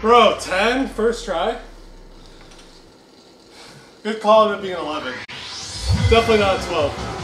Bro, 10 first try? Good call it being 11. Definitely not 12.